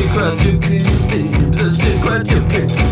secret you can be. The secret you can